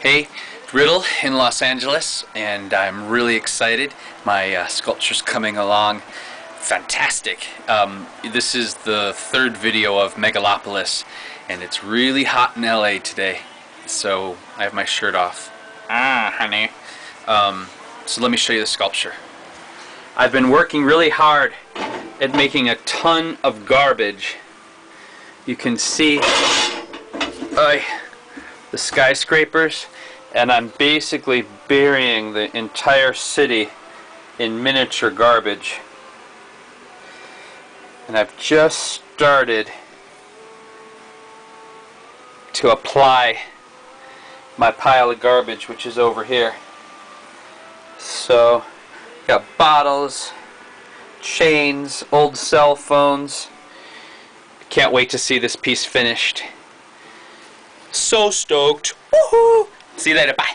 Hey, Riddle in Los Angeles, and I'm really excited. My uh, sculpture's coming along fantastic. Um, this is the third video of Megalopolis, and it's really hot in LA today, so I have my shirt off. Ah, honey. Um, so let me show you the sculpture. I've been working really hard at making a ton of garbage. You can see uh, the skyscrapers and I'm basically burying the entire city in miniature garbage. And I've just started to apply my pile of garbage which is over here. So, got bottles, chains, old cell phones. Can't wait to see this piece finished. So stoked. Woohoo! See you later. Bye.